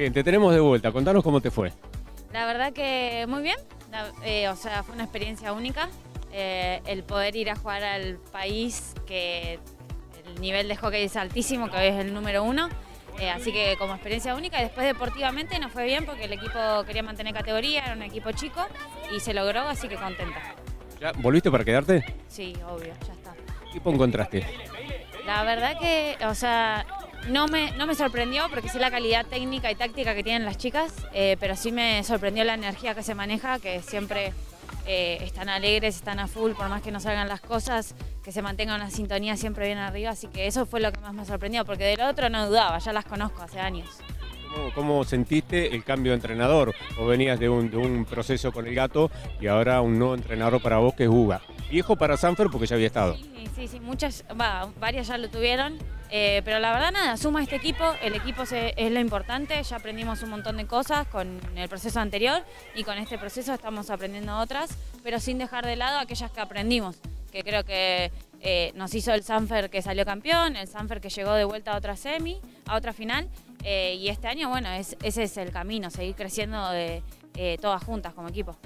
Bien, te tenemos de vuelta. Contanos cómo te fue. La verdad que muy bien, La- eh, o sea, fue una experiencia única. eh, el poder ir a jugar al país que el nivel de hockey es altísimo, que hoy es el número uno. eh, así que como experiencia única y después deportivamente nos fue bien porque el equipo quería mantener categoría, era un equipo chico y se logró, así que contenta. ¿Ya ¿Volviste para quedarte? Sí, obvio, ya está. ¿Qué equipo encontraste? La verdad que, o sea, no me, no me sorprendió porque sé la calidad técnica y táctica que tienen las chicas, eh, pero sí me sorprendió la energía que se maneja, que siempre eh, están alegres, están a full, por más que no salgan las cosas, que se mantenga una sintonía siempre bien arriba, así que eso fue lo que más me sorprendió, porque del otro no dudaba, ya las conozco hace años. ¿Cómo, cómo sentiste el cambio de entrenador? Vos venías de un, de un proceso con el gato y ahora un nuevo entrenador para vos que es Uga. Viejo para Sanfer porque ya había estado. Sí, sí, sí, muchas, va, varias ya lo tuvieron, eh, pero la verdad nada, suma este equipo, el equipo se- es lo importante, ya aprendimos un montón de cosas con el proceso anterior y con este proceso estamos aprendiendo otras, pero sin dejar de lado aquellas que aprendimos, que creo que eh, nos hizo el Sanfer que salió campeón, el Sanfer que llegó de vuelta a otra semi, a otra final, eh, y este año, bueno, es- ese es el camino, seguir creciendo de, eh, todas juntas como equipo.